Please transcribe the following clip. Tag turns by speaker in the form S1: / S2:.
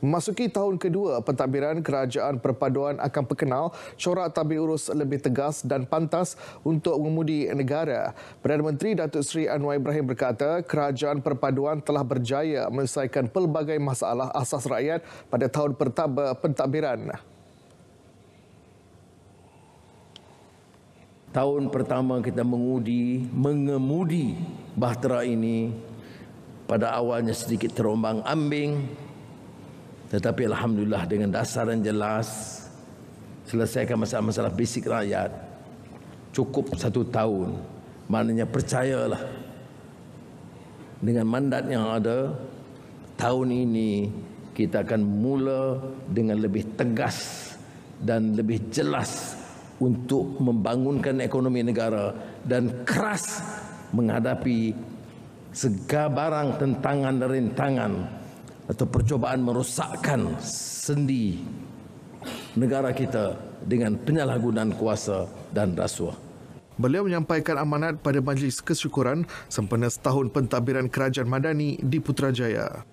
S1: Memasuki tahun kedua pentadbiran Kerajaan Perpaduan akan perkenal corak tabir urus lebih tegas dan pantas untuk mengemudi negara. Perdana Menteri Datuk Seri Anwar Ibrahim berkata Kerajaan Perpaduan telah berjaya menyelesaikan pelbagai masalah asas rakyat pada tahun pertama pentadbiran.
S2: Tahun pertama kita mengundi, mengemudi bahtera ini pada awalnya sedikit terombang ambing tetapi Alhamdulillah dengan dasar yang jelas Selesaikan masalah-masalah basic rakyat Cukup satu tahun. Maknanya percayalah Dengan mandat yang ada Tahun ini kita akan mula dengan lebih tegas Dan lebih jelas Untuk membangunkan ekonomi negara Dan keras menghadapi Segala barang tentangan dan rintangan atau percobaan merosakkan sendi negara kita dengan penyalahgunaan kuasa dan rasuah.
S1: Beliau menyampaikan amanat pada majlis kesyukuran sempena setahun pentadbiran kerajaan madani di Putrajaya.